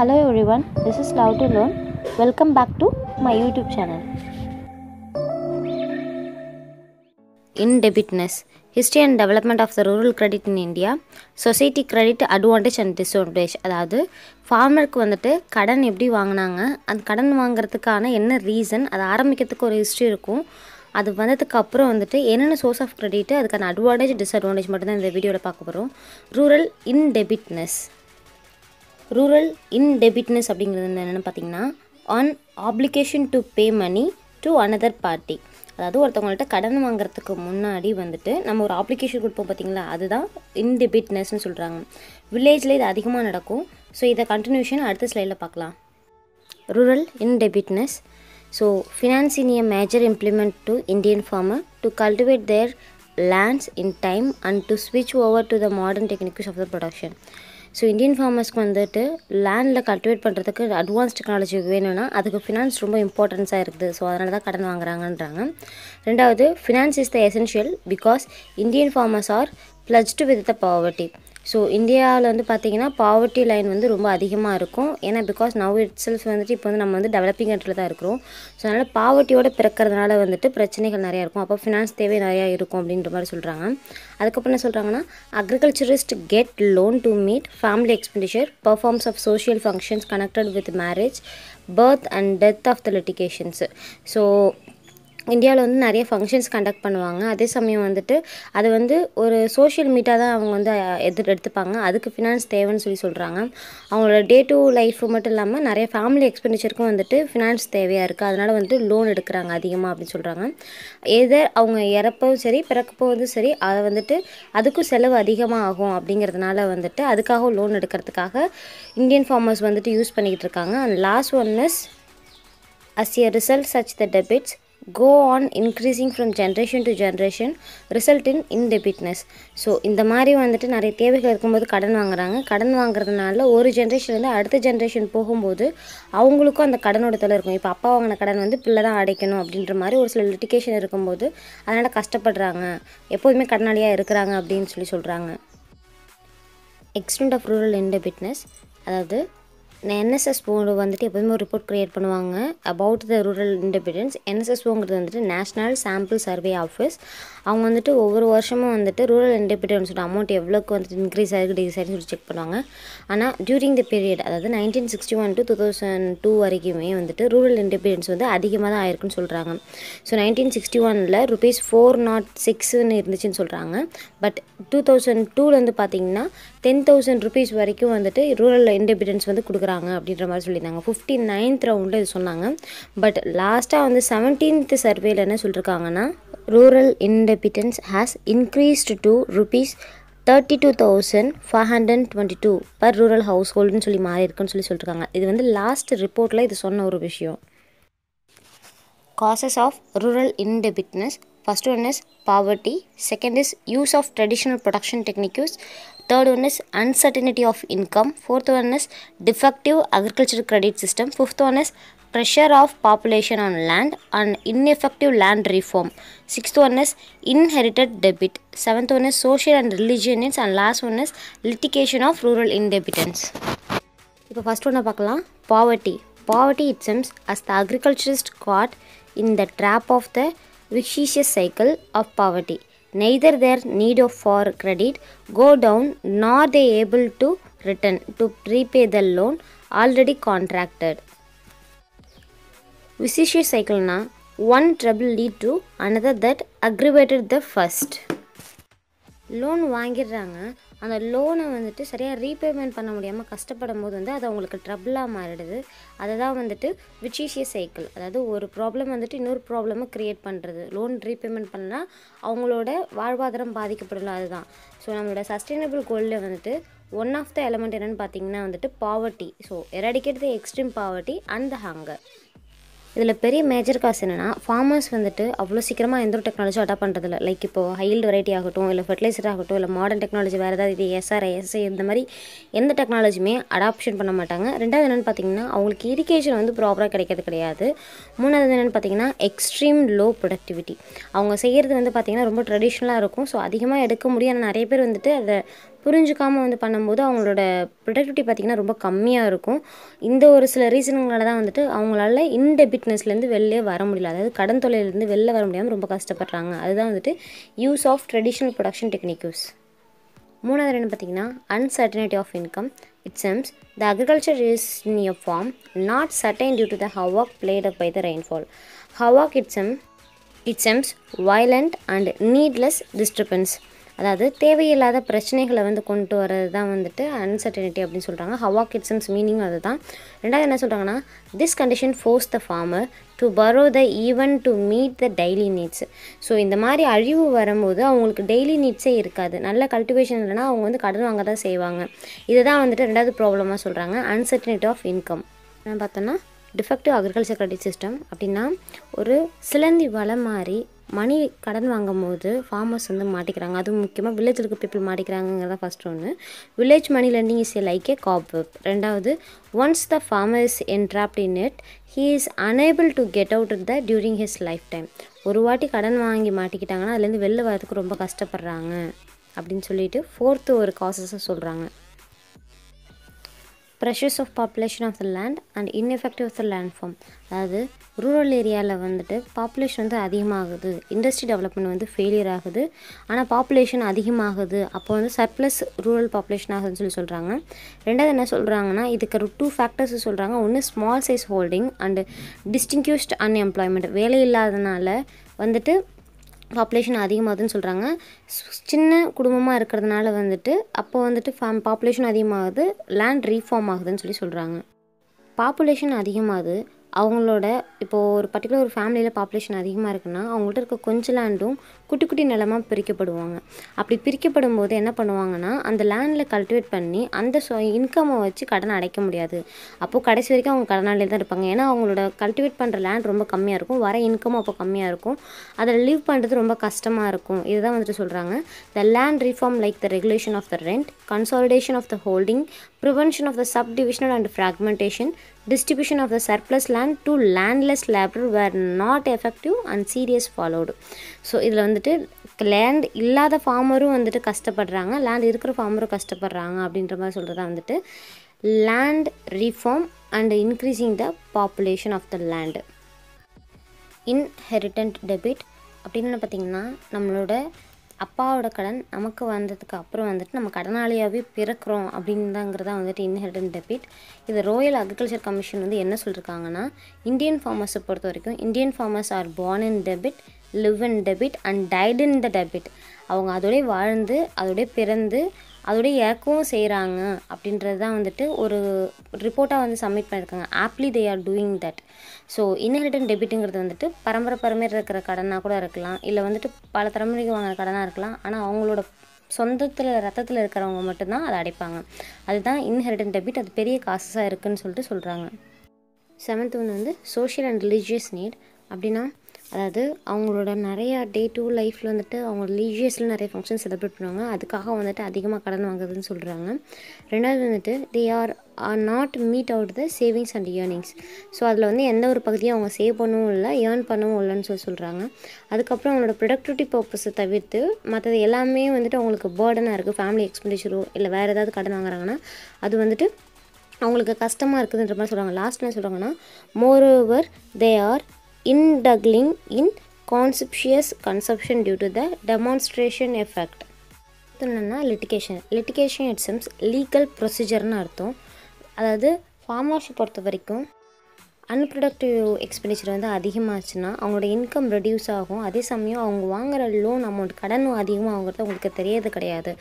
Hello everyone this is love to loan welcome back to my YouTube channel indebtedness history and development of the rural credit in India society credit advantage and disadvantage அதாவது ஃபார்மருக்கு வந்துட்டு கடன் எப்படி வாங்கினாங்க அந்த கடன் வாங்குறதுக்கான என்ன ரீசன் அதை ஆரம்பிக்கிறதுக்கு ஒரு ஹிஸ்ட்ரி இருக்கும். அது வந்ததுக்கு அப்புறம் வந்துட்டு என்னென்ன சோர்ஸ் ஆஃப் கிரெடிட் அதுக்கான அட்வான்டேஜ் டிஸ்அட்வான்டேஜ் மட்டும்தான் இந்த வீடியோவில் பார்க்க போகிறோம் ரூரல் இன்டெபிட்னஸ் ரூரல் இன்டெபிட்னஸ் அப்படிங்கிறது வந்து என்னென்னு பார்த்தீங்கன்னா an application to pay money to another party அதாவது ஒருத்தவங்கள்ட்ட கடன் வாங்குறதுக்கு முன்னாடி வந்துட்டு நம்ம ஒரு அப்ளிகேஷன் கொடுப்போம் பார்த்தீங்களா? அதுதான் இன்டெபிட்னஸ்னு சொல்கிறாங்க வில்லேஜில் இது அதிகமாக நடக்கும். ஸோ இதை கண்டினியூஷன் அடுத்த ஸ்லைடில் பார்க்கலாம். Rural indebtedness so finance in a major implement to Indian farmer to cultivate their lands in time and to ஸ்விட்ச் over to the modern techniques of the production so Indian ஃபார்மர்ஸ்க்கு வந்துட்டு லேண்டில் cultivate பண்ணுறதுக்கு advance technology வேணும்னா அதுக்கு finance ரொம்ப இம்பார்ட்டன்ஸாக இருக்குது. So அதனால தான் கடன் வாங்குறாங்கன்றாங்க. ரெண்டாவது finance is the essential because Indian farmers are plagued with the poverty so இந்தியாவில் வந்து பார்த்திங்கன்னா பாவர்ட்டி லைன் வந்து ரொம்ப அதிகமாக இருக்கும். ஏன்னா பிகாஸ் நவ் இட் செல்ஃப் வந்துட்டு இப்போ வந்து நம்ம வந்து டெவலப்பிங் கண்ட்ரியில் தான் இருக்கிறோம். ஸோ அதனால் பாவர்ட்டியோடு பிறக்கிறதுனால வந்துட்டு பிரச்சனைகள் நிறையா இருக்கும். அப்போ ஃபினான்ஸ் தேவை நிறையா இருக்கும் அப்படின்ற மாதிரி சொல்கிறாங்க அதுக்கப்புறம் என்ன சொல்கிறாங்கன்னா agriculturist get loan to meet family expenditure performs of social functions connected with marriage birth and death of the litigations so இந்தியாவில் வந்து நிறைய ஃபங்க்ஷன்ஸ் கண்டக்ட் பண்ணுவாங்க. அதே சமயம் வந்துட்டு அது வந்து ஒரு சோஷியல் மீட்டாக தான் அவங்க வந்து எதிர் எடுத்துப்பாங்க. அதுக்கு ஃபினான்ஸ் தேவைன்னு சொல்லி சொல்கிறாங்க அவங்களோட டே டு லைஃப் மட்டும் இல்லாமல் நிறைய ஃபேமிலி எக்ஸ்பெண்டிச்சருக்கும் வந்துட்டு ஃபினான்ஸ் தேவையாக இருக்குது அதனால் வந்துட்டு லோன் எடுக்கிறாங்க அதிகமாக அப்படின்னு சொல்கிறாங்க எதர் அவங்க இறப்பவும் சரி பிறக்கப்போவதும் சரி அதை வந்துட்டு அதுக்கும் செலவு அதிகமாக ஆகும் அப்படிங்கிறதுனால வந்துட்டு அதுக்காக லோன் எடுக்கிறதுக்காக இந்தியன் ஃபார்மர்ஸ் வந்துட்டு யூஸ் பண்ணிக்கிட்டு இருக்காங்க. And last one is as a result such the debits go on increasing from generation to generation result in indebtedness so இந்த மாதிரி வந்துட்டு நிறைய தேவைகள் இருக்கும்போது கடன் வாங்குறாங்க. கடன் வாங்குறதுனால ஒரு ஜென்ரேஷன்லேருந்து அடுத்த ஜென்ரேஷன் போகும்போது அவங்களுக்கும் அந்த கடனோட தொலை இருக்கும். இப்போ அப்பா வாங்கின கடன் வந்து பிள்ளை தான் அடைக்கணும் அப்படின்ற மாதிரி ஒரு சில லிட்டிகேஷன் இருக்கும்போது அதனால் கஷ்டப்படுறாங்க. எப்போதுமே கடனாளியாக இருக்கிறாங்க அப்படின்னு சொல்லி சொல்கிறாங்க எக்ஸ்டெண்ட் ஆஃப் ரூரல் இன்டெபிட்னஸ் அதாவது என்எஸ்எஸ் போர்டு வந்துட்டு எப்போதுமே ஒரு ரிப்போர்ட் க்ரியேட் பண்ணுவாங்க அபவுட் த ரூரல் இண்டிபெண்டன்ஸ் என்எஸ்எஸ்ஓங்கிறது வந்துட்டு நேஷ்னல் சாம்பிள் சர்வே ஆஃபீஸ் அவங்க வந்துட்டு ஒவ்வொரு வருஷமும் வந்துட்டு ரூரல் இண்டிபெண்டன்ஸோட அமௌண்ட் எவ்வளோக்கு வந்துட்டு இன்க்ரீஸ் ஆகிருக்கு டிக்ரீஸ் ஆகிருக்கு சொல்லி செக் பண்ணுவாங்க. ஆனால் டியூரிங் த பீரியட் அதாவது nineteen sixty one to two thousand two வரைக்குமே வந்துட்டு ரூரல் இண்டிபெண்டன்ஸ் வந்து அதிகமாக தான் ஆயிருக்குன்னு சொல்கிறாங்க ஸோ நைன்டீன் சிக்ஸ்டி ஒனில் ருபீஸ் ஃபோர் நாட் சிக்ஸ்னு இருந்துச்சுன்னு சொல்கிறாங்க பட் டூ தௌசண்ட் டூலேருந்து பார்த்தீங்கன்னா டென் தௌசண்ட் ருபீஸ் வரைக்கும் வந்துட்டு ரூரல் இண்டிபெண்டன்ஸ் வந்து கொடுக்குறாங்க அப்படின்ற மாதிரி சொல்லியிருந்தாங்க. ஃபிஃப்டி நைன்த் ரவுண்டில் இது சொன்னாங்க. பட் லாஸ்ட்டாக வந்து செவன்டீன்த் சர்வேல என்ன சொல்லியிருக்காங்கன்னா rural independence has increased to rupees thirty two thousand five hundred twenty two per rural house ஹோல்டுன்னு சொல்லி மாறி இருக்குன்னு சொல்லி சொல்லியிருக்காங்க இது வந்து லாஸ்ட் ரிப்போர்ட்டில் இது சொன்ன ஒரு விஷயம் causes of rural indebtedness first one is poverty second is use of traditional production techniques third one is uncertainty of income fourth one is defective agricultural credit system fifth one is pressure of population on land and ineffective land reform sixth one is inherited debit seventh one is social and religious and last one is litigation of rural indebtedness இப்போ first ஒன்று பார்க்கலாம் poverty poverty it seems as the agriculturist caught in the trap of the vicious cycle of poverty neither their need of for credit go down nor they able to return to prepay the loan already contracted vicious சைக்கிள்னா one trouble lead to another that aggravated the first loan வாங்கிடுறாங்க. அந்த லோனை வந்துட்டு சரியாக repayment பண்ண முடியாமல் கஷ்டப்படும் போது வந்து அது அவங்களுக்கு ட்ரபிளாக மாறிடுது. அதை தான் வந்துட்டு விச்சீஷிய சைக்கிள். அதாவது ஒரு ப்ராப்ளம் வந்துட்டு இன்னொரு ப்ராப்ளமை க்ரியேட் பண்ணுறது லோன் ரீபேமெண்ட் பண்ணால் அவங்களோட வாழ்வாதாரம் பாதிக்கப்படலாம் அதுதான். ஸோ நம்மளோட சஸ்டைனபிள் கோலில் வந்துட்டு ஒன் ஆஃப் த எலமெண்ட் என்னென்னு பார்த்தீங்கன்னா வந்துட்டு poverty so eradicate the extreme poverty and the hunger இதில் பெரிய மேஜர் காசு என்னென்னா ஃபார்மர்ஸ் வந்துட்டு அவ்வளோ சீக்கிரமாக எந்த ஒரு டெக்னாலஜியும் அடாப்ட் பண்ணுறதில்ல லைக் இப்போ ஹைல்டு வெரைட்டி ஆகட்டும் இல்லை ஃபெர்டிலைசர் ஆகட்டும் இல்லை மாடர்ன் டெக்னாலஜி வேறு ஏதாவது இது எஸ்ஆர்ஐ எஸ்ஐ இந்த மாதிரி எந்த டெக்னாலஜியுமே அடாப்ஷன் பண்ண மாட்டாங்க. ரெண்டாவது என்னென்னு பார்த்தீங்கன்னா அவங்களுக்கு இரிகேஷன் வந்து ப்ராப்பராக கிடைக்கிறது கிடையாது. மூணாவது என்னென்னு பார்த்தீங்கன்னா எக்ஸ்ட்ரீம் லோ ப்ரொடக்டிவிட்டி அவங்க செய்கிறது வந்து பார்த்திங்கன்னா ரொம்ப ட்ரெடிஷ்னலாக இருக்கும். ஸோ அதிகமாக எடுக்க முடியும். ஆனால் நிறைய பேர் வந்துட்டு அதை புரிஞ்சுக்காமல் வந்து பண்ணும்போது அவங்களோட ப்ரொடக்டிவிட்டி பார்த்திங்கன்னா ரொம்ப கம்மியாக இருக்கும். இந்த ஒரு சில ரீசனுங்களால தான் வந்துட்டு அவங்களால இன்டெபிட்னஸ்லேருந்து வெளிலே வர முடியல. அதாவது கடன் தொல்லையிலேருந்து வெளில வர முடியாமல் ரொம்ப கஷ்டப்படுறாங்க. அதுதான் வந்துட்டு use of traditional production technique use மூணாவது என்ன பார்த்தீங்கன்னா uncertainty of income it seems the agriculture is in a form not certain due to the havoc played up by the rainfall havoc it's em it's ems violent and needless disturbance அதாவது தேவையில்லாத பிரச்சனைகளை வந்து கொண்டு வரது தான் வந்துட்டு uncertainty அப்படின்னு சொல்கிறாங்க ஹவா கிட்ஸம்ஸ் மீனிங் அதுதான். ரெண்டாவது என்ன சொல்கிறாங்கன்னா this condition forces the farmer to borrow the even to meet the daily needs so இந்த மாதிரி அழிவு வரும்போது அவங்களுக்கு டெய்லி நீட்ஸே இருக்காது. நல்ல கல்டிவேஷன் இல்லைனா அவங்க வந்து கடன் வாங்க தான் செய்வாங்க. இதுதான் வந்துட்டு ரெண்டாவது ப்ராப்ளமாக சொல்கிறாங்க அன்சர்டனிட்டி ஆஃப் இன்கம் என்ன பார்த்தோன்னா டிஃபெக்டிவ் அக்ரிகல்ச்சர் கிரெடிட் சிஸ்டம் அப்படின்னா ஒரு சிலந்தி வலை மாதிரி மணி கடன் வாங்கும் போது ஃபார்மர்ஸ் வந்து மாட்டிக்கிறாங்க. அதுவும் முக்கியமாக வில்லேஜில் இருக்க பீப்புள் மாட்டிக்கிறாங்கிறத ஃபஸ்ட் ஒன்று village money lending is a like a cobweb ரெண்டாவது once the farmer is entrapped in it he is unable to get out the during his life time ஒரு வாட்டி கடன் வாங்கி மாட்டிக்கிட்டாங்கன்னா அதுலேருந்து வெளில வரதுக்கு ரொம்ப கஷ்டப்படுறாங்க. அப்படின்னு சொல்லிட்டு ஃபோர்த்து ஒரு காசஸை சொல்கிறாங்க pressures of population of the land and ineffective of the land form அதாவது ரூரல் ஏரியாவில் வந்துட்டு பாப்புலேஷன் வந்து அதிகமாகுது. இண்டஸ்ட்ரி டெவலப்மெண்ட் வந்து ஃபெயிலியர் ஆகுது. ஆனால் பாப்புலேஷன் அதிகமாகுது. அப்போ வந்து சர்ப்ளஸ் ரூரல் பாப்புலேஷன் ஆகுதுன்னு சொல்லி சொல்கிறாங்க ரெண்டாவது என்ன சொல்கிறாங்கன்னா இதுக்கு டூ ஃபேக்டர்ஸ் சொல்கிறாங்க ஒன்று small size holding and distinguished unemployment வேலை இல்லாதனால வந்துட்டு பாப்புலேஷன் அதிகமாகுதுன்னு சொல்கிறாங்க சின்ன குடும்பமாக இருக்கிறதுனால வந்துட்டு அப்போ வந்துட்டு ஃபேம் பாப்புலேஷன் அதிகமாகுது லேண்ட் ரீஃபார்ம் ஆகுதுன்னு சொல்லி சொல்கிறாங்க பாப்புலேஷன் அதிகமாகுது அவங்களோட இப்போது ஒரு பர்டிகுலர் ஒரு ஃபேமிலியில் பாப்புலேஷன் அதிகமாக இருக்குன்னா அவங்கள்ட்ட இருக்க கொஞ்ச லேண்டும் குட்டி குட்டி நிலமாக பிரிக்கப்படுவாங்க. அப்படி பிரிக்கப்படும் போது என்ன பண்ணுவாங்கன்னா அந்த லேண்டில் கல்டிவேட் பண்ணி அந்த இன்கம்மை வச்சு கடன் அடைக்க முடியாது. அப்போது கடைசி வரைக்கும் அவங்க கடனாலே தான் இருப்பாங்க. ஏன்னா அவங்களோட கல்டிவேட் பண்ணுற லேண்ட் ரொம்ப கம்மியாக இருக்கும். வர இன்கமும் அப்போ கம்மியாக இருக்கும். அதில் லீவ் பண்ணுறது ரொம்ப கஷ்டமாக இருக்கும். இதுதான் வந்துட்டு சொல்கிறாங்க the land reform like the regulation of the rent consolidation of the holding prevention of the subdivisional and fragmentation distribution of the surplus land to landless laborer were not effective and serious followed. So இதில் வந்துட்டு land இல்லாத ஃபார்மரும் வந்துட்டு கஷ்டப்படுறாங்க. Land இருக்கிற ஃபார்மரும் கஷ்டப்படுறாங்க அப்படின்ற மாதிரி சொல்கிறதா வந்துட்டு land reform and increasing the population of the land inheritance debit அப்படின்னு பார்த்தீங்கன்னா நம்மளோட அப்பாவோட கடன் நமக்கு வந்ததுக்கு அப்புறம் வந்துட்டு நம்ம கடனாளியாகவே பிறக்கிறோம் அப்படின்னுதாங்கிறதா வந்துட்டு இன்ஹெரிடன் டெபிட் இது ரோயல் அக்ரிகல்ச்சர் கமிஷன் வந்து என்ன சொல்லியிருக்காங்கன்னா இந்தியன் ஃபார்மர்ஸை பொறுத்த வரைக்கும் Indian farmers are born in debit live in debit and died in the debit அவங்க அதோடய வாழ்ந்து அதோடய பிறந்து அதோடய இறக்கவும் செய்கிறாங்க அப்படின்றது தான் வந்துட்டு ஒரு ரிப்போர்ட்டாக வந்து சப்மிட் பண்ணியிருக்காங்க. Aptly they are doing that so inheritance டெபிட்டுங்கிறது வந்துட்டு பரம்பரை பரம்பரை இருக்கிற கடனாக கூட இருக்கலாம். இல்லை வந்துட்டு பல தலைமுறைக்கு வாங்குற கடனாக இருக்கலாம். ஆனால் அவங்களோட சொந்தத்தில் ரத்தத்தில் இருக்கிறவங்க மட்டும்தான் அதை அடைப்பாங்க. அதுதான் இன்ஹெரிட்டன் டெபிட் அது பெரிய காசஸாக இருக்குன்னு சொல்லிட்டு சொல்கிறாங்க செவன்த் ஒன்று வந்து சோஷியல் அண்ட் ரிலீஜியஸ் நீட் அப்படின்னா அதாவது அவங்களோட நிறையா டே டு லைஃப்பில் வந்துட்டு அவங்க ரிலீஜியஸில் நிறைய ஃபங்க்ஷன் செலிப்ரேட் பண்ணுவாங்க. அதுக்காக வந்துட்டு அதிகமாக கடன் வாங்குறதுன்னு சொல்கிறாங்க ரெண்டாவது வந்துட்டு they are are not meet out the savings and earnings so அதில் வந்து எந்த ஒரு பகுதியும் அவங்க சேவ் பண்ணவும் இல்லை ஏர்ன் பண்ணவும் இல்லைன்னு சொல்லி சொல்கிறாங்க அதுக்கப்புறம் அவங்களோட ப்ரொடக்டிவிட்டி பர்பஸை தவிர்த்து மற்றது எல்லாமே வந்துட்டு அவங்களுக்கு பேர்டனாக இருக்குது ஃபேமிலி எக்ஸ்பெண்டிச்சரோ இல்லை வேறு ஏதாவது கடன் வாங்குறாங்கன்னா அது வந்துட்டு அவங்களுக்கு கஷ்டமாக இருக்குதுன்ற மாதிரி சொல்கிறாங்க லாஸ்ட் என்ன சொல்கிறாங்கன்னா moreover they are indulging in conspicuous consumption due to the demonstration effect என்னென்னா litigation litigation it seems legal ப்ரொசீஜர்னு அர்த்தம் அதாவது ஃபார்மர்ஸை பொறுத்த வரைக்கும் அன்ப்ரொடக்டிவ் எக்ஸ்பெண்டிச்சர் வந்து அதிகமாகச்சுன்னா அவங்களோட இன்கம் ரெடியூஸ் ஆகும் அதே சமயம் அவங்க வாங்குற லோன் அமௌண்ட் கடனும் அதிகமாக அவங்களுக்கு தெரியறது கிடையாது.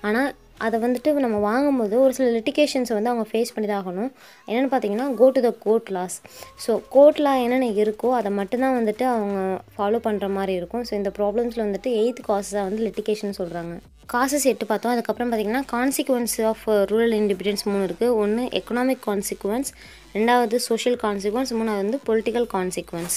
ஆனால் அதை வந்துட்டு நம்ம வாங்கும்போது ஒரு சில லிட்டிகேஷன்ஸ் வந்து அவங்க ஃபேஸ் பண்ணி தான் ஆகணும் என்னென்னு பார்த்தீங்கன்னா go to the court laws so court law என்னென்ன இருக்கோ அதை மட்டும்தான் வந்துட்டு அவங்க ஃபாலோ பண்ணுற மாதிரி இருக்கும். ஸோ இந்த ப்ராப்ளம்ஸில் வந்துட்டு எயித் காசஸாக வந்து லிட்டிகேஷன் சொல்கிறாங்க காசஸ் எட்டு பார்த்தோம். அதுக்கப்புறம் பார்த்தீங்கன்னா கான்சிக்வன்ஸ் ஆஃப் ரூரல் இண்டிபெண்டன்ஸ் மூணு இருக்குது ஒன்று எக்கனாமிக் கான்சிக்வன்ஸ் ரெண்டாவது சோஷியல் கான்சிக்வன்ஸ் மூணாவது வந்து பொலிட்டிக்கல் கான்சிக்வன்ஸ்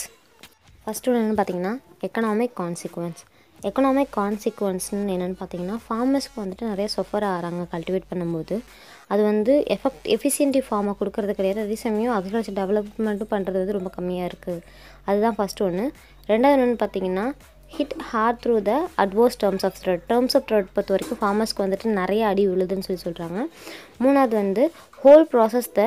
ஃபஸ்ட்டு ஒன்று என்னென்னு பார்த்தீங்கன்னா எக்கனாமிக் கான்சிக்வன்ஸ் எக்கனாமிக் கான்சிக்வன்ஸ்னு என்னென்னு பார்த்தீங்கன்னா ஃபார்மர்ஸ்க்கு வந்துட்டு நிறைய சஃபர் ஆகிறாங்க கல்டிவேட் பண்ணும்போது. அது வந்து எஃபெக்ட் எஃபிஷியன்டி ஃபார்மை கொடுக்கறது கிடையாது. அதே சமயம் அக்ரிகல்ச்சர் டெவலப்மெண்ட்டும் பண்ணுறது வந்து ரொம்ப கம்மியாக இருக்குது அதுதான் ஃபஸ்ட் ஒன்று ரெண்டாவது என்னென்னு பார்த்தீங்கன்னா hit hard through the adverse terms of trade terms of trade பொறுத்த வரைக்கும் ஃபார்மர்ஸ்க்கு வந்துட்டு நிறைய அடி விழுதுன்னு சொல்லி சொல்கிறாங்க மூணாவது வந்து whole process the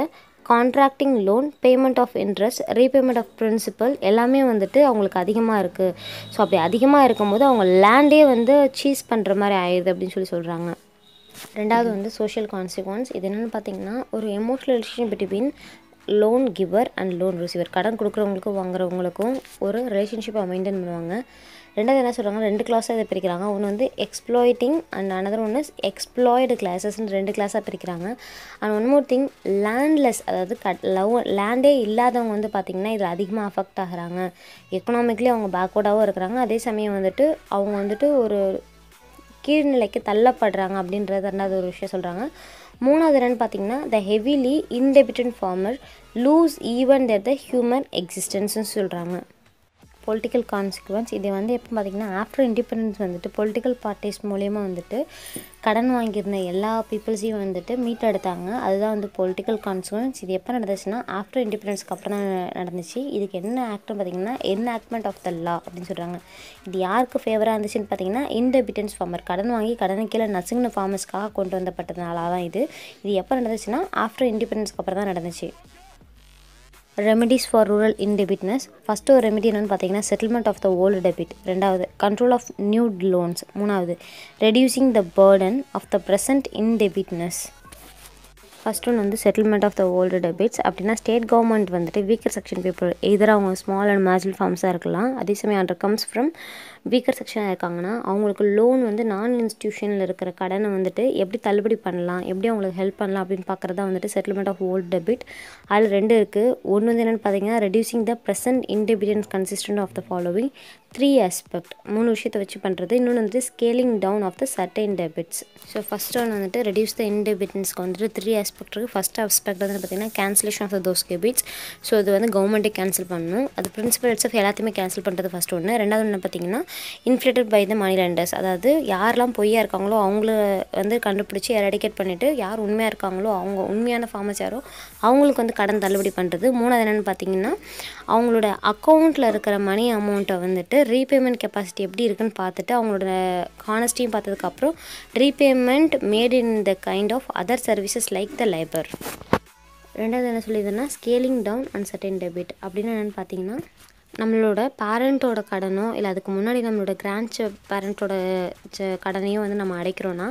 contracting loan payment of interest repayment of principal எல்லாமே வந்துட்டு அவங்களுக்கு அதிகமாக இருக்குது ஸோ அப்படி அதிகமாக இருக்கும்போது அவங்க லேண்டே வந்து சீஸ் பண்ணுற மாதிரி ஆயிடுது அப்படின்னு சொல்லி சொல்கிறாங்க ரெண்டாவது வந்து சோஷியல் கான்சிக்வன்ஸ் இது என்னென்னு பார்த்தீங்கன்னா ஒரு emotional relation between loan giver and loan receiver கடன் கொடுக்குறவங்களுக்கும் வாங்குறவங்களுக்கும் ஒரு ரிலேஷன்ஷிப்பை மெயின்டைன் பண்ணுவாங்க. ரெண்டாவது என்ன சொல்கிறாங்க ரெண்டு கிளாஸாக இதை பிரிக்கிறாங்க. ஒன்று வந்து எக்ஸ்ப்ளாய்டிங் அண்ட் அனதர் ஒன்று எக்ஸ்ப்ளாய்டு கிளாஸஸ்ன்னு ரெண்டு கிளாஸாக பிரிக்கிறாங்க. And one more thing landless அதாவது கட் லவ் லேண்டே இல்லாதவங்க வந்து பார்த்திங்கன்னா இதில் அதிகமாக அஃபெக்ட் ஆகிறாங்க. எக்கனாமிக்லி அவங்க பேக்வர்டாகவும் இருக்கிறாங்க. அதே சமயம் வந்துட்டு அவங்க வந்துட்டு ஒரு கீழ்நிலைக்கு தள்ளப்படுறாங்க அப்படின்றது ரெண்டாவது ஒரு விஷயம் சொல்கிறாங்க மூணாவது என்னன்னு பார்த்தீங்கன்னா the heavily இன்டெபிட்டன்ட் farmer lose even that the human எக்ஸிஸ்டன்ஸ்னு சொல்கிறாங்க பொலிட்டிக்கல் கான்சிக்வன்ஸ் இது வந்து எப்போ பார்த்திங்கன்னா ஆஃப்டர் இண்டிபெண்டன்ஸ் வந்துட்டு பொலிட்டிக்கல் பார்ட்டிஸ் மூலயமா வந்துட்டு கடன் வாங்கியிருந்த எல்லா பீப்புள்ஸையும் வந்துட்டு மீட் எடுத்தாங்க அதுதான் வந்து பொலிட்டிக்கல் கான்சிக்வன்ஸ் இது எப்போ நடந்துச்சுன்னா ஆஃப்டர் இண்டிபெண்டன்ஸ்க்கு அப்புறம் தான் நடந்துச்சு. இதுக்கு என்ன ஆக்ட்னு பார்த்திங்கன்னா என்ஆக்ட்மெண்ட் ஆஃப் த லா அப்படின்னு சொல்கிறாங்க இது யாருக்கு ஃபேவராக இருந்துச்சுன்னு பார்த்தீங்கன்னா இன்டெபிட்டன்ஸ் ஃபார்மர் கடன் வாங்கி கடனுக்கு கீழே நசுங்கின ஃபார்மர்ஸ்க்காக கொண்டு வந்தப்பட்டதுனால தான் இது. இது எப்போ நடந்துச்சுன்னா ஆஃப்டர் இண்டிபெண்டன்ஸ்க்கு அப்புறம் தான் நடந்துச்சு. Remedies for rural indebtedness first ஒரு ரெமெடி என்னென்னு பார்த்தீங்கன்னா settlement of the old debit ரெண்டாவது கண்ட்ரோல் ஆஃப் நியூ லோன்ஸ் மூணாவது reducing the burden of the present indebtedness first one வந்து settlement of the old debts அப்படின்னா ஸ்டேட் கவர்மெண்ட் வந்துட்டு weaker section people எதிராக அவங்க ஸ்மால் அண்ட் மேஜில் ஃபார்ம்ஸாக இருக்கலாம். அதே சமயம் அண்டர் கம்ஸ் ஃப்ரம் வீக்கர் செக்ஷனாக இருக்காங்கன்னா அவங்களுக்கு லோன் வந்து நான் இன்ஸ்டியூஷனில் இருக்கிற கடனை வந்துட்டு எப்படி தள்ளுபடி பண்ணலாம் எப்படி அவங்களுக்கு ஹெல்ப் பண்ணலாம் அப்படின்னு பார்க்குறதா வந்துட்டு செட்டில்மெண்ட் ஆஃப் ஓல்ட் டெபிட் அதில் ரெண்டு இருக்குது ஒன்று வந்து என்னென்னு பார்த்தீங்கன்னா reducing the present indebtedness consistent of the following three aspect மூணு விஷயத்தை வச்சு பண்ணுறது இன்னொன்று வந்துட்டு scaling down of the certain debts so first one வந்துட்டு ரெடியூஸ் த இன்டெபிடன்ஸ்க்கு வந்துட்டு த்ரீ ஆஸ்பெக்ட் இருக்குது ஃபஸ்ட் ஆஸ்பெக்ட் வந்து பார்த்தீங்கன்னா cancellation of the those debts so இது வந்து கவர்மெண்ட்டே கேன்சல் பண்ணணும். அது பிரின்சிபல் இட்ஸ் எல்லாத்தையுமே கேன்சல் பண்ணுறது ஃபஸ்ட் ஒன்று ரெண்டாவது என்ன பார்த்தீங்கன்னா inflated by the money lenders அதாவது யாரெல்லாம் பொய்யா இருக்காங்களோ அவங்கள வந்து கண்டுபிடிச்சி எரடிகேட் பண்ணிவிட்டு யார் உண்மையாக இருக்காங்களோ அவங்க உண்மையான ஃபார்மர்ஸ் யாரோ அவங்களுக்கு வந்து கடன் தள்ளுபடி பண்ணுறது மூணாவது என்னென்னு பார்த்தீங்கன்னா அவங்களோட அக்கௌண்ட்டில் இருக்கிற மணி அமௌண்ட்டை வந்துட்டு ரீபேமெண்ட் கெப்பாசிட்டி எப்படி இருக்குன்னு பார்த்துட்டு அவங்களோட ஹானஸ்டியும் பார்த்ததுக்கப்புறம் repayment made in the kind of other services like the labour ரெண்டாவது என்ன சொல்லியதுன்னா ஸ்கேலிங் டவுன் அண்ட் சர்டைன் டெபிட் அப்படின்னு என்னென்னு பார்த்தீங்கன்னா நம்மளோட பேரண்ட்டோட கடனோ இல்லை அதுக்கு முன்னாடி நம்மளோட கிராண்ட் பேரண்ட்டோட கடனையும் வந்து நம்ம அடைக்கிறோன்னா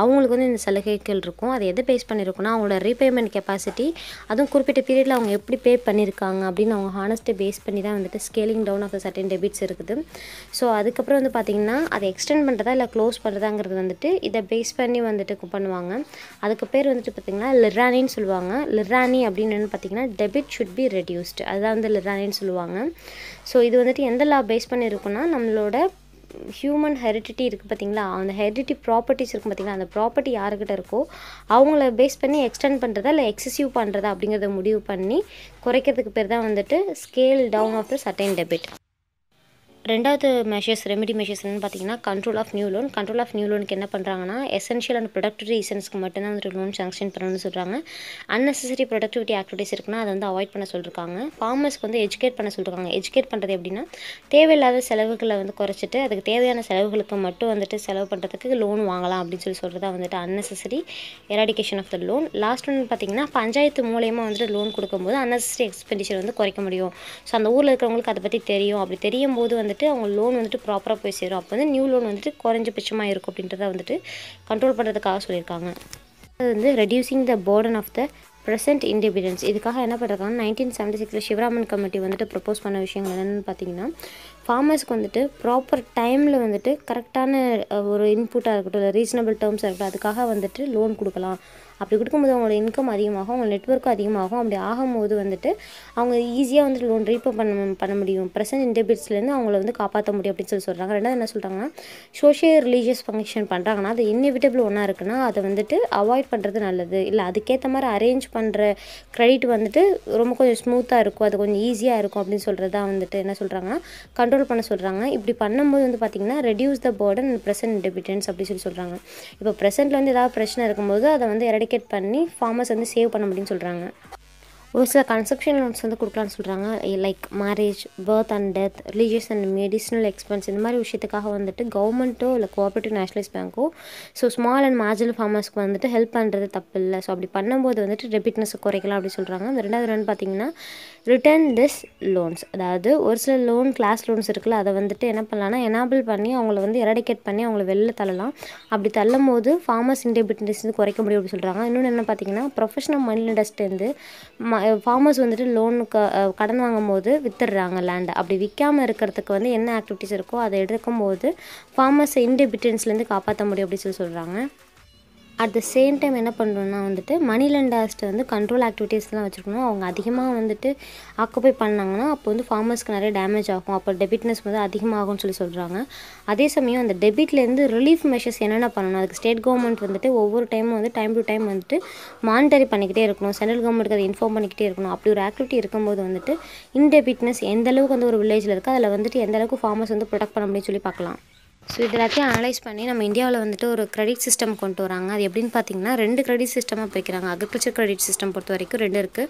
அவங்களுக்கு வந்து இந்த சலுகைகள் இருக்கும். அது எதை பேஸ் பண்ணியிருக்குன்னா அவங்களோட ரீபேமெண்ட் கெப்பாசிட்டி அதுவும் குறிப்பிட்ட பீரியடில் அவங்க எப்படி பே பண்ணியிருக்காங்க அப்படின்னு அவங்க ஹானஸ்ட்டை பேஸ் பண்ணி தான் வந்துட்டு scaling down of the certain debts இருக்குது. ஸோ அதுக்கப்புறம் வந்து பார்த்திங்கன்னா அதை எக்ஸ்டெண்ட் பண்ணுறதா இல்லை க்ளோஸ் பண்ணுறதாங்கிறது வந்துட்டு இதை பேஸ் பண்ணி வந்துட்டு பண்ணுவாங்க. அதுக்கு பேர் வந்துட்டு பார்த்திங்கன்னா லிரானின்னு சொல்லுவாங்க. லிரானி அப்படின்னு பார்த்தீங்கன்னா டெபிட் ஷுட் பி ரெடியூஸ்டு அதுதான் வந்து லிரானின்னு சொல்லுவாங்க. ஸோ இது வந்துட்டு எந்த லா பேஸ் பண்ணியிருக்குன்னா நம்மளோட ஹியூமன் ஹெரிடிட்டி இருக்குது பார்த்தீங்களா அந்த ஹெரிடிட்டி ப்ராப்பர்ட்டிஸ் இருக்கும் பார்த்தீங்களா அந்த ப்ராப்பர்ட்டி யாருக்கிட்ட இருக்கோ அவங்கள பேஸ் பண்ணி எக்ஸ்டெண்ட் பண்ணுறதா இல்லை எக்ஸசிவ் பண்ணுறதா அப்படிங்கிறத முடிவு பண்ணி குறைக்கிறதுக்கு பேர் தான் வந்துட்டு scale down of the certain debit ரெண்டாவது மெஷர்ஸ் ரெமெடி மெஷர்ஸ் என்னென்னு பார்த்தீங்கன்னா control of new loan control of new லோனுக்கு என்ன பண்ணுறாங்கன்னா எசென்ஷியல் அண்ட் ப்ரொடக்டிவ் ரீசன்ஸ்க்கு மட்டும்தான் வந்துட்டு லோன் சாங்ஷன் பண்ணணும்னு சொல்கிறாங்க அன்னெசரி ப்ரொடக்டிவிட்டி ஆக்டிவிட்டிஸ் இருக்குன்னா அதை வந்து அவாய்ட் பண்ண சொல்லியிருக்காங்க ஃபார்மர்ஸ்க்கு வந்து எஜுகேட் பண்ண சொல்லியிருக்காங்க எஜுகேட் பண்ணுறது எப்படின்னா தேவையில்லாத செலவுகளை வந்து குறைச்சிட்டு அதுக்கு தேவையான செலவுகளுக்கு மட்டும் வந்துட்டு செலவு பண்ணுறதுக்கு லோன் வாங்கலாம் அப்படின்னு சொல்லி சொல்கிறதா வந்துட்டு unnecessary eradication of the loan last ஒன்று பார்த்தீங்கன்னா பஞ்சாயத்து மூலயமா வந்துட்டு லோன் கொடுக்கும்போது அன்னெசரி எக்ஸ்பெண்டிச்சர் வந்து குறைக்க முடியும். ஸோ அந்த ஊரில் இருக்கிறவங்களுக்கு அதை பற்றி தெரியும். அப்படி தெரியும் போது வந்து வந்துட்டு அவங்க லோன் வந்துட்டு ப்ராப்பராக போய் சேரும். அப்போ வந்து நியூ லோன் வந்துட்டு குறைஞ்சபட்சமாக இருக்கும் அப்படின்றத வந்துட்டு கண்ட்ரோல் பண்ணுறதுக்காக சொல்லியிருக்காங்க. அது வந்து reducing the burden of the present independence இதுக்காக என்ன பண்ணுறாங்கன்னா நைன்டீன் செவன்ட்டி சிக்ஸில் சிவராமன் கமிட்டி வந்துட்டு ப்ரப்போஸ் பண்ண விஷயங்கள் என்னென்னு பார்த்தீங்கன்னா ஃபார்மர்ஸ்க்கு வந்துட்டு ப்ராப்பர் டைமில் வந்துட்டு கரெக்டான ஒரு இன்புட்டாக இருக்கட்டும் இல்லை ரீசனபிள் டேர்ம்ஸாக இருக்கட்டும் அதுக்காக வந்துட்டு லோன் கொடுக்கலாம். அப்படி கொடுக்கும்போது அவங்களோட இன்கம் அதிகமாகும் அவங்க நெட்ஒர்க்கும் அதிகமாகும். அப்படி ஆகும்போது வந்துட்டு அவங்க ஈஸியாக வந்துட்டு லோன் ரீப்பே பண்ண பண்ண முடியும். ப்ரெசன்ட் இன்டெபிட்ஸ்லேருந்து அவங்கள வந்து காப்பாற்ற முடியும் அப்படின்னு சொல்லி சொல்கிறாங்க ரெண்டாவது என்ன சொல்கிறாங்கன்னா சோஷியல் ரிலீஜியஸ் ஃபங்க்ஷன் பண்ணுறாங்கன்னா அது இன்னெவிட்டபிள் ஒன்றா இருக்குன்னா அதை வந்துட்டு அவாய்ட் பண்ணுறது நல்லது. இல்லை அதுக்கேற்ற மாதிரி அரேஞ்ச் பண்ணுற க்ரெடிட் வந்துட்டு ரொம்ப கொஞ்சம் ஸ்மூத்தாக இருக்கும். அது கொஞ்சம் ஈஸியாக இருக்கும் அப்படின்னு சொல்கிறது தான் வந்துட்டு என்ன சொல்கிறாங்கன்னா கண்ட்ரோல் பண்ண சொல்கிறாங்க இப்படி பண்ணும்போது வந்து பார்த்திங்கன்னா reduce the burden present indebtedness அப்படின்னு சொல்லி சொல்கிறாங்க இப்போ ப்ரெசென்ட்டில் வந்து ஏதாவது பிரச்சனை இருக்கும்போது அதை வந்து எரடிகேட் பண்ணி ஃபார்மர்ஸ் வந்து சேவ் பண்ண முடியும்னு சொல்கிறாங்க ஒரு சில கன்செப்ஷன் லோன்ஸ் வந்து கொடுக்கலான்னு சொல்கிறாங்க like marriage birth and death religious and medicinal expense இந்த மாதிரி விஷயத்துக்காக வந்துட்டு கவர்மெண்ட்டோ இல்லை கோஆப்ரேட்டிவ் நேஷனலைஸ் பேங்க்கோ ஸோ ஸ்மால் அண்ட் மார்ஜினல் ஃபார்மர்ஸ்க்கு வந்துட்டு ஹெல்ப் பண்ணுறது தப்பு இல்லை. ஸோ அப்படி பண்ணும்போது வந்துட்டு டெபிட்னஸ் குறைக்கலாம் அப்படின்னு சொல்கிறாங்க அந்த ரெண்டாவது ரெண்டு பார்த்தீங்கன்னா ரிட்டர்ன் திஸ் லோன்ஸ் அதாவது ஒரு சில லோன் கிளாஸ் லோன்ஸ் இருக்குல்ல அதை வந்துட்டு என்ன பண்ணலாம்னா எனாபிள் பண்ணி அவங்கள வந்து எரடிகேட் பண்ணி அவங்கள வெளில தள்ளலாம். அப்படி தள்ளும் போது ஃபார்மர்ஸ் இன்டெபிட்னஸ் வந்து குறைக்க முடியும் அப்படின்னு சொல்கிறாங்க இன்னொன்று என்ன பார்த்தீங்கன்னா ப்ரொஃபஷனல் மணி இண்டஸ்ட்ரிலேருந்து ஃபார்மர்ஸ் வந்துட்டு லோனுக்கு கடன் வாங்கும்போது வித்துடுறாங்க லேண்டை அப்படி விற்காமல் இருக்கிறதுக்கு வந்து என்ன ஆக்டிவிட்டீஸ் இருக்கோ அதை எடுக்கும்போது ஃபார்மர்ஸை இன்டெபிட்டன்ஸ்லேருந்து காப்பாற்ற முடியும் அப்படின்னு சொல்லி சொல்கிறாங்க அட் த சேம் டைம் என்ன பண்ணுறோன்னா வந்துட்டு மணி லெண்டர்ஸ்ட்டு வந்து கண்ட்ரோல் ஆக்டிவிட்டீஸ்லாம் வச்சுருக்கணும். அவங்க அதிகமாக வந்துட்டு ஆக்குப்பை பண்ணாங்கன்னா அப்போ வந்து ஃபார்மர்ஸ்க்கு நிறைய டேமேஜ் ஆகும். அப்போ டெபிட்னஸ் வந்து அதிகமாகும்னு சொல்லி சொல்கிறாங்க அதே சமயம் அந்த டெபிட்லேருந்து ரிலீஃப் மெஷர்ஸ் என்னென்ன பண்ணணும்? அதுக்கு ஸ்டேட் கவர்மெண்ட் வந்துட்டு ஒவ்வொரு டைமும் வந்து டைம் டு டைம் வந்துட்டு மானிட்டரி பண்ணிக்கிட்டே இருக்கணும். சென்ட்ரல் கவர்மெண்ட்டுக்கு அதை இன்ஃபார்ம் பண்ணிக்கிட்டே இருக்கணும். அப்படி ஒரு ஆக்டிவிட்டி இருக்கும்போது வந்துட்டு இன்டெபிட்னஸ் எந்த அளவுக்கு வந்து ஒரு வில்லேஜில் இருக்குது அதில் வந்துட்டு எந்த அளவுக்கு ஃபார்மர்ஸ் வந்து ப்ரொடெக்ட் பண்ண முடியும்னு சொல்லி பார்க்கலாம். ஸோ இது எல்லாத்தையும் அனலைஸ் பண்ணி நம்ம இந்தியாவில் வந்துட்டு ஒரு கிரெடிட் சிஸ்டம் கொண்டு வராங்க. அது எப்படின்னு பார்த்தீங்கன்னா ரெண்டு கிரெடிட் சிஸ்டமாக போய்க்கிறாங்க அக்ரிகல்ச்சர் கிரெடிட் சிஸ்டம் பொறுத்த வரைக்கும் ரெண்டு இருக்குது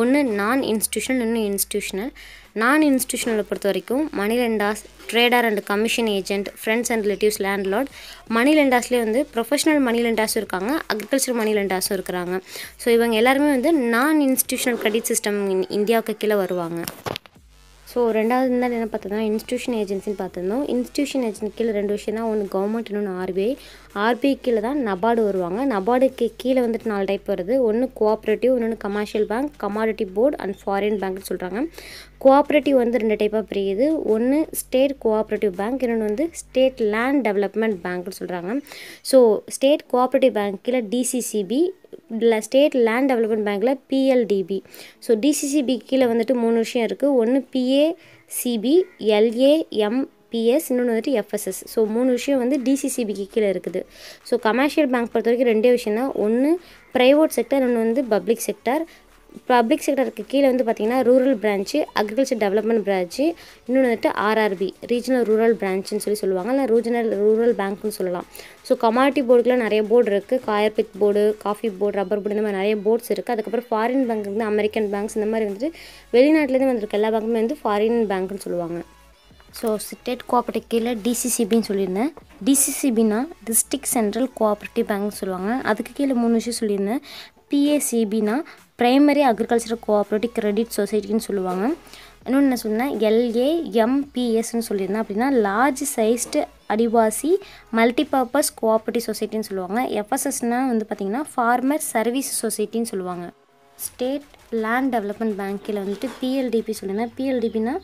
ஒன்று நான் இன்ஸ்டியூஷனல் இன்னும் இன்ஸ்டியூஷனல் நான் இன்ஸ்டியூஷனலை பொறுத்த வரைக்கும் money lenders trader and commission agent friends and relatives landlord money லெண்டாஸ்லேயே வந்து ப்ரொஃபஷனல் மணி லெண்டாஸும் இருக்காங்க. அக்ரிகல்ச்சர் மணி லெண்டாஸும் இருக்கிறாங்க. ஸோ இவங்க எல்லாருமே வந்து நான் இன்ஸ்டியூஷனல் கிரெடிட் சிஸ்டம் இந்தியாவுக்கு கீழே வருவாங்க. ஸோ ரெண்டாவது இருந்தால் என்ன பார்த்தோம்னா இன்ஸ்டியூஷன் ஏஜென்சின்னு பார்த்துருந்தோம். இன்ஸ்டியூஷன் ஏஜென்சி கீழே ரெண்டு விஷயம் தான் ஒன்று கவர்மெண்ட் இன்னொன்று ஆர்பிஐ ஆர்பிஐ கீழே தான் நபார்டு வருவாங்க. நபார்டுக்கு கீழே வந்துட்டு நாலு டைப் வருது. ஒன்று கோஆப்ரேட்டிவ் இன்னொன்று commercial bank commodity board and foreign பேங்க்னு சொல்கிறாங்க கோஆப்ரேட்டிவ் வந்து ரெண்டு டைப்பாக பிரியுது. ஒன்று ஸ்டேட் கோஆப்ரேட்டிவ் பேங்க் இன்னொன்று வந்து ஸ்டேட் லேண்ட் டெவலப்மெண்ட் பேங்க்னு சொல்கிறாங்க ஸோ ஸ்டேட் கோஆப்ரேட்டிவ் பேங்க்கில் டிசிசிபி ஸ்டேட் லேண்ட் டெவலப்மெண்ட் பேங்க்கில் பிஎல்டிபி ஸோ டிசிசிபி கீழே வந்துட்டு மூணு விஷயம் இருக்குது ஒன்று பிஏசிபி எல்ஏஎம் பிஎஸ் இன்னொன்று வந்துட்டு எஃப்எஸ்எஸ் ஸோ மூணு விஷயம் வந்து டிசிசிபிக்கு கீழே இருக்குது. ஸோ கமர்ஷியல் பேங்க் பொறுத்த வரைக்கும் ரெண்டே விஷயம் தான் ஒன்று ப்ரைவேட் செக்டர் இன்னொன்று வந்து பப்ளிக் செக்டர் பப்ளிக் செக்டருக்கு கீழே வந்து பார்த்திங்கன்னா rural branch agriculture development branch இன்னொன்று வந்துட்டு ஆர்ஆர்பி ரீஜனல் ரூரல் பிரான்ச்சுன்னு சொல்லி சொல்லுவாங்க. இல்லை ரீஜனல் ரூரல் பேங்க்னு சொல்லலாம். ஸோ கமாடிட்டி போர்டுக்குலாம் நிறைய போர்டு இருக்குது காயர்பிக் board coffee board rubber board இந்த மாதிரி நிறைய போர்ட்ஸ் இருக்குது அதுக்கப்புறம் ஃபாரின் பேங்க் வந்து அமெரிக்கன் பேங்க்ஸ் இந்த மாதிரி வந்துட்டு வெளிநாட்டிலேருந்து வந்திருக்க எல்லா பேங்க்குமே வந்து ஃபாரின் பேங்க்னு சொல்லுவாங்க. ஸோ ஸ்டேட் கோஆப்ரேட்டிவ் கீழே டிசிசிபின்னு சொல்லியிருந்தேன். டிசிசிபினா டிஸ்ட்ரிக்ட் சென்ட்ரல் கோஆப்ரேட்டிவ் பேங்க்னு சொல்லுவாங்க. அதுக்கு கீழே மூணு விஷயம் சொல்லியிருந்தேன். பிஏசிபினா ப்ரைமரி அக்ரிகல்ச்சர் கோஆப்ரேட்டிவ் கிரெடிட் சொசைட்டின்னு சொல்லுவாங்க. இன்னொன்று என்ன சொன்னேன் எல்ஏஎம்பிஎஸ்ன்னு சொல்லியிருந்தேன். அப்படின்னா large sized Adivasi multipurpose cooperative சொசைட்டின்னு சொல்லுவாங்க. எஃப்எஸ்எஸ்னால் வந்து பார்த்திங்கன்னா ஃபார்மர் சர்வீஸ் சொசைட்டின்னு சொல்லுவாங்க. ஸ்டேட் லேண்ட் டெவலப்மெண்ட் பேங்க்கில் வந்துட்டு பிஎல்டிபி சொல்லியிருந்தேன். பிஎல்டிபினா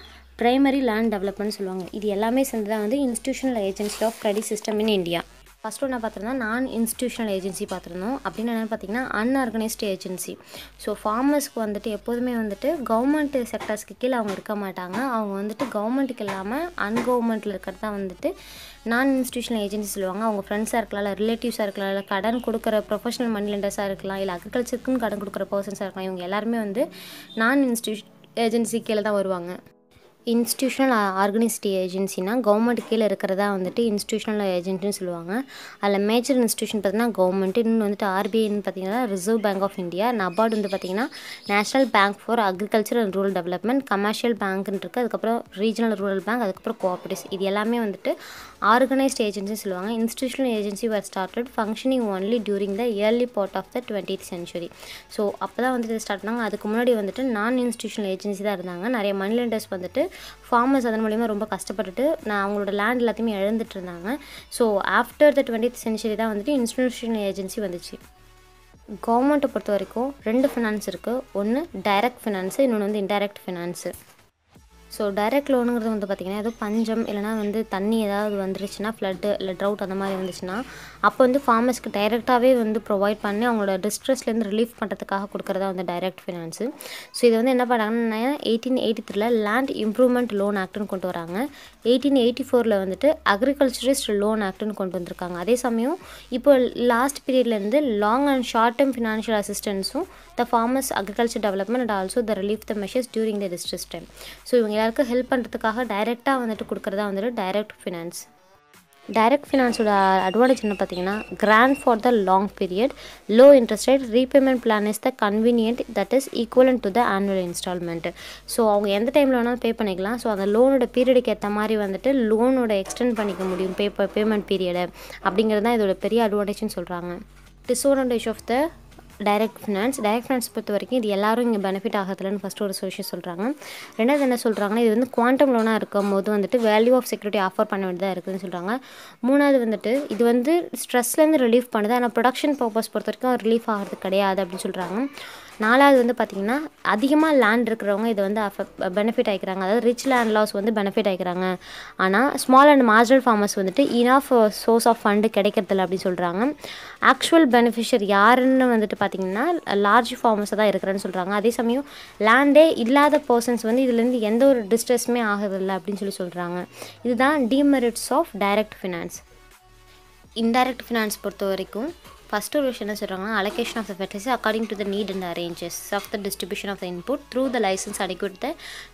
ப்ரைமரி லேண்ட் டெவலப்மெண்ட் சொல்லுவாங்க. இது எல்லாமே சேர்ந்து தான் வந்து institutional agency of credit system in India first ஒன்று பார்த்துருந்தா நான் இன்ஸ்டியூஷனல் ஏஜென்சி பார்த்துருந்தோம். அப்படின்னு என்னென்னு பார்த்தீங்கன்னா அன்ஆர்கனைஸ்டு ஏஜென்சி ஸோ ஃபார்மர்ஸ்க்கு வந்துட்டு எப்போதுமே வந்துட்டு கவர்மெண்ட் செக்டர்ஸ்க்கு கீழே அவங்க இருக்க மாட்டாங்க. அவங்க வந்துட்டு கவர்மெண்ட்டுக்கு இல்லாமல் அன்கவர்மெண்ட்டில் இருக்கிறது தான் வந்துட்டு நான் இன்ஸ்டியூஷனல் ஏஜென்சி சொல்லுவாங்க. அவங்க ஃப்ரெண்ட்ஸாக இருக்கலாம் இல்லை ரிலேட்டிவ்ஸாக இருக்கலாம் இல்லை கடன் கொடுக்குற ப்ரொஃபஷனல் மணி லெண்டர்ஸாக இருக்கலாம் இல்லை அக்ரிகல்ச்சருக்குன்னு கடன் கொடுக்குற பர்சன்ஸாக இருக்கலாம். இவங்க எல்லாருமே வந்து நான் இன்ஸ்டியூஷன் ஏஜென்சி கீழே தான் வருவாங்க. இன்ஸ்டியூஷனல் ஆர்கனைஸ்டு ஏஜென்சினா கவர்மெண்ட் கீழே இருக்கிறதா வந்துட்டு இன்ஸ்டியூஷனல் ஏஜென்ட்னு சொல்லுவாங்க. அதில் மேஜர் இன்ஸ்டியூஷன் பார்த்தீங்கன்னா கவர்மெண்ட் இன்னும் வந்துட்டு ஆர்பிஐன்னு பார்த்தீங்கன்னா Reserve Bank of India NABARD வந்து பார்த்தீங்கன்னா National Bank for Agriculture and Rural Development commercial பேங்க்னு இருக்குது அதுக்கப்புறம் ரீஜனல் ரூரல் பேங்க் அதுக்கப்புறம் கோஆப்ரேட்டிவ்ஸ் இது எல்லாமே வந்துட்டு ஆர்கனைஸ்ட் ஏஜென்சி சொல்லுவாங்க. Institutional agency were started functioning only during the early part of the twenty century so அப்போ தான் வந்துட்டு ஸ்டார்ட் பண்ணாங்க. அதுக்கு முன்னாடி வந்துட்டு நான் இன்ஸ்டியூஷனல் ஏஜென்சி தான் இருந்தாங்க. நிறைய மணி லெண்டர்ஸ் வந்துட்டு ஃபார்மர்ஸ் அதன் மூலிமா ரொம்ப கஷ்டப்பட்டுட்டு நான் அவங்களோட லேண்ட் எல்லாத்தையுமே இழந்துட்டு இருந்தாங்க. So after the twenty century தான் வந்துட்டு இன்ஸ்டியூஷனல் ஏஜென்சி வந்துச்சு. கவர்மெண்ட்டை பொறுத்த வரைக்கும் ரெண்டு ஃபினான்ஸ் இருக்குது ஒன்று டைரக்ட் ஃபினான்ஸு இன்னொன்று வந்து இன்டைரக்ட் ஃபினான்ஸு ஸோ டைரக்ட் லோனுங்கிறது வந்து பார்த்திங்கன்னா ஏதோ பஞ்சம் இல்லைனா வந்து தண்ணி ஏதாவது வந்துருச்சுன்னா ஃப்ளட்டு இல்லை ட்ரவுட் அந்த மாதிரி வந்துச்சுன்னா அப்போ வந்து ஃபார்மர்ஸ்க்கு டைரெக்டாகவே வந்து ப்ரொவைட் பண்ணி அவங்களோட டிஸ்ட்ரெஸ்லேருந்து ரிலீஃப் பண்ணுறதுக்காக கொடுக்குறதா வந்து டைரக்ட் ஃபினான்ஸு ஸோ இது வந்து என்ன பண்ணாங்கன்னா எயிட்டீன் எயிட்டி த்ரீல லேண்ட் இம்ப்ரூவ்மெண்ட் லோன் ஆக்ட்னு கொண்டு வராங்க. எயிட்டீன் எயிட்டி ஃபோரில் வந்துட்டு அக்ரிகல்ச்சரிஸ்ட் லோன் ஆக்ட்னு கொண்டு வந்திருக்காங்க. அதே சமயம் இப்போ last பீரியட்லேருந்து long and short term financial அசிஸ்டன்ஸும் the farmers agriculture development and also the relief the measures during the distress time so இவங்க எல்லாருக்கும் ஹெல்ப் பண்ணுறதுக்காக டைரெக்டாக வந்துட்டு கொடுக்குறதா வந்துட்டு டைரக்ட் ஃபினான்ஸ் டைரக்ட் ஃபினான்ஸோட அட்வான்டேஜ் என்ன பார்த்தீங்கன்னா grant for the long period low interest rate repayment plan is the convenient that is equivalent to the annual instalment so அவங்க எந்த டைமில் வேணாலும் பே பண்ணிக்கலாம். ஸோ அந்த லோனோட பீரியடுக்கு ஏற்ற மாதிரி வந்துட்டு லோனோட எக்ஸ்டெண்ட் பண்ணிக்க முடியும் பே பேமெண்ட் பீரியடை அப்படிங்கிறது தான் இதோட பெரிய அட்வான்டேஜ்னு சொல்கிறாங்க disadvantage of the direct finance direct finance பொறுத்த வரைக்கும் இது எல்லாரும் இங்கே பெனிஃபிட் ஆகிறதுலன்னு ஃபஸ்ட்டு ஒரு விஷயம் சொல்கிறாங்க ரெண்டாவது என்ன சொல்கிறாங்கன்னா இது வந்து குவாண்டம் லோனாக இருக்கும் போது வந்துட்டு வேல்யூ ஆஃப் செக்யூரிட்டி ஆஃபர் பண்ண வேண்டியதாக இருக்குதுன்னு சொல்கிறாங்க மூணாவது வந்துட்டு இது வந்து ஸ்ட்ரெஸ்லேருந்து ரிலீஃப் பண்ணுது. ஆனால் ப்ரொடக்ஷன் பர்பஸ் பொறுத்த வரைக்கும் ரிலீஃப் ஆகிறது கிடையாது அப்படின்னு சொல்கிறாங்க நாலாவது வந்து பார்த்திங்கன்னா அதிகமாக லேண்ட் இருக்கிறவங்க இதை வந்து அஃபெக்ட் பெனிஃபிட் ஆகிக்கிறாங்க அதாவது ரிச் லேண்ட் லாஸ் வந்து பெனிஃபிட் ஆகிக்கிறாங்க ஆனால் ஸ்மால் அண்ட் மார்ஜினல் ஃபார்மர்ஸ் வந்துட்டு இனாஃப் சோர்ஸ் ஆஃப் ஃபண்டு கிடைக்கிறதில்ல அப்படின்னு சொல்கிறாங்க ஆக்சுவல் பெனிஃபிஷர் யாருன்னு வந்துட்டு பார்த்திங்கன்னா லார்ஜ் ஃபார்மர்ஸாக தான் இருக்கிறேன்னு சொல்கிறாங்க அதே சமயம் லேண்டே இல்லாத பர்சன்ஸ் வந்து இதுலேருந்து எந்த ஒரு டிஸ்ட்ரெஸ்மே ஆகிறதில்ல அப்படின்னு சொல்லி சொல்கிறாங்க இதுதான் demerits of direct finance indirect finance பொறுத்த வரைக்கும் ஃபஸ்ட் ஒரு விஷயம் என்ன சொல்கிறாங்கன்னா allocation of the fertiliser according to the need and arranges of the distribution of the input through the licence adequate the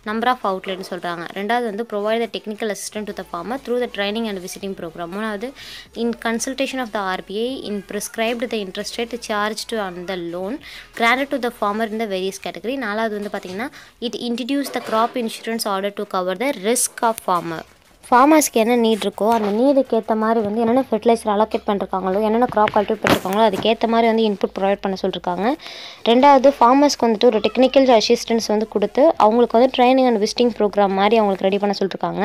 number of அவுட்லெட்னு சொல்கிறாங்க ரெண்டாவது வந்து provide the technical assistant to the farmer through the training and visiting programme மூணாவது in consultation of the RBI in prescribed the interest rate charge to and the loan granted to the farmer in the various category நாலாவது வந்து பார்த்திங்கன்னா it introduce the crop insurance order to cover the risk of farmer ஃபார்மர்ஸ்க்கு என்ன need இருக்கோ அந்த நீடுக்கு ஏற்ற மாதிரி வந்து என்னென்ன ஃபெர்டிலைசர் அலோகேட் பண்ணிருக்காங்களோ என்னென்ன க்ராப் கல்டிவேட் பண்ணிருக்காங்களோ அதுக்கேற்ற மாதிரி வந்து இன்புட் ப்ரொவைட் பண்ண சொல்லியிருக்காங்க ரெண்டாவது ஃபார்மர்ஸ்க்கு வந்துட்டு ஒரு டெக்னிக்கல் அசிஸ்டன்ஸ் வந்து கொடுத்து அவங்களுக்கு வந்து ட்ரைனிங் அண்ட் விசிட்டிங் ப்ரோக்ராம் மாதிரி அவங்களுக்கு ரெடி பண்ண சொல்லியிருக்காங்க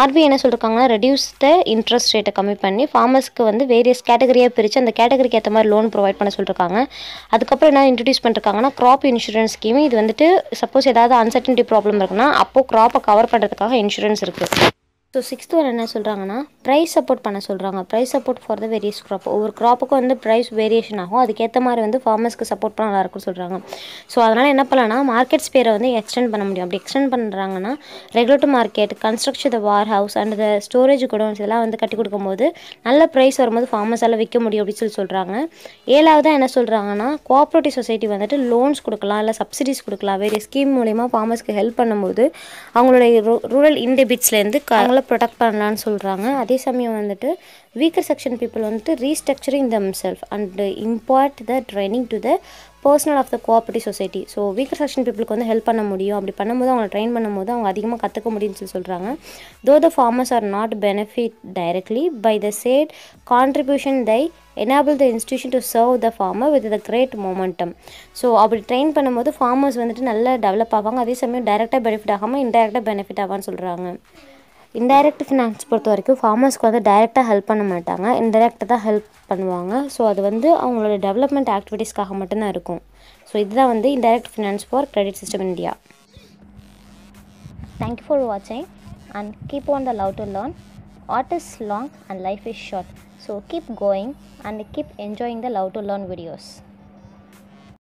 ஆர்பி என்ன சொல்லியிருக்காங்கன்னா ரெடியூஸ் த இன்ட்ரெஸ்ட் ரேட்டை கம்மி பண்ணி ஃபார்மர்ஸ்க்கு வந்து வேரியஸ் கேட்டகரியாக பிரித்து அந்த கேட்டகரிக்கு ஏற்ற மாதிரி லோன் ப்ரொவைட் பண்ண சொல்லியிருக்காங்க அதுக்கப்புறம் என்ன இன்ட்ரடியூஸ் பண்ணிருக்காங்கன்னா க்ராப் இன்சூரன்ஸ் ஸ்கீம் இது வந்துட்டு சப்போஸ் ஏதாவது அன்சர்டனிட்டி ப்ராப்ளம் இருக்குன்னா அப்போது க்ராப்பை கவர் பண்ணுறதுக்காக இன்சூரன்ஸ் இருக்குது ஸோ சிக்ஸ்த் ஒன் என்ன சொல்கிறாங்கன்னா ப்ரைஸ் சப்போர்ட் பண்ண சொல்கிறாங்க price support for the various crop ஒவ்வொரு க்ராப்புக்கும் வந்து ப்ரைஸ் வேரியேஷன் ஆகும். அதுக்கேற்ற மாதிரி வந்து ஃபார்மர்ஸ்க்கு சப்போர்ட் பண்ண நல்லாயிருக்கும்னு சொல்கிறாங்க ஸோ அதனால் என்ன பண்ணலாம்னா மார்க்கெட் ஸ்பேரை வந்து எக்ஸ்டெண்ட் பண்ண முடியும். அப்படி எக்ஸ்டெண்ட் பண்ணுறாங்கன்னா regulator market construction the warehouse and the storage godowns இதெல்லாம் வந்து கட்டி கொடுக்கும்போது நல்ல ப்ரைஸ் வரும்போது ஃபார்மர்ஸால் விற்க முடியும் அப்படின்னு சொல்லி சொல்கிறாங்க ஏழாவதாக என்ன சொல்கிறாங்கன்னா கோஆப்ரேட்டிவ் சொசைட்டி வந்துட்டு லோன்ஸ் கொடுக்கலாம் இல்லை சப்சிடிஸ் கொடுக்கலாம். வேறு ஸ்கீம் மூலிமா ஃபார்மர்ஸ்க்கு ஹெல்ப் பண்ணும்போது அவங்களுடைய ரூரல் இன்டெபிட்ஸ்லேருந்து அவங்கள ப்ரொடெக்ட் பண்ணலான்னு சொல்கிறாங்க அதே சமயம் வந்துட்டு வீக்கர் செக்ஷன் பீப்புள் வந்துட்டு restructuring them self and impart the training to the personnel of the cooperative society so weaker section பீப்புளுக்கு வந்து ஹெல்ப் பண்ண முடியும். அப்படி பண்ணும்போது அவங்களை ட்ரெயின் பண்ணும்போது அவங்க அதிகமாக கற்றுக்க முடியும்னு சொல்லி சொல்கிறாங்க though the farmers are not benefit directly by the state contribution they enable the institution to serve the farmer with the great momentum so அப்படி ட்ரெயின் பண்ணும்போது ஃபார்மர்ஸ் வந்துட்டு நல்லா டெவலப் ஆவாங்க. அதே சமயம் டைரெக்டாக பெனிஃபிட் ஆகாமல் இன்டைரக்டாக பெனிஃபிட் ஆவான்னு சொல்கிறாங்க இன்டைரக்ட் ஃபினான்ஸ் பொறுத்த வரைக்கும் ஃபார்மர்ஸ்க்கு வந்து டைரெக்டாக ஹெல்ப் பண்ண மாட்டாங்க. இன்டெரக்டாக தான் ஹெல்ப் பண்ணுவாங்க. ஸோ அது வந்து அவங்களோட டெவலப்மெண்ட் ஆக்டிவிட்டீஸ்க்காக மட்டும்தான் இருக்கும். ஸோ இதுதான் வந்து indirect finance for credit system India thank you for வாட்சிங் and keep on the love to learn art is long and life is short so keep going and keep enjoying the love to learn videos